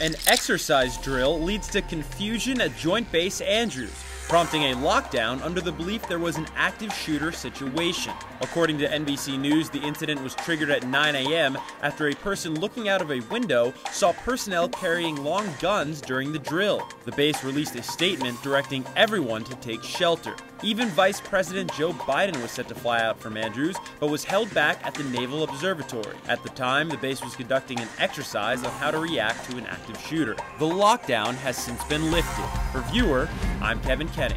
An exercise drill leads to confusion at Joint Base Andrews, prompting a lockdown under the belief there was an active shooter situation. According to NBC News, the incident was triggered at 9 a.m. after a person looking out of a window saw personnel carrying long guns during the drill. The base released a statement directing everyone to take shelter. Even Vice President Joe Biden was set to fly out from Andrews, but was held back at the Naval Observatory. At the time, the base was conducting an exercise on how to react to an active shooter. The lockdown has since been lifted. For Veuer, I'm Kevan Kenney.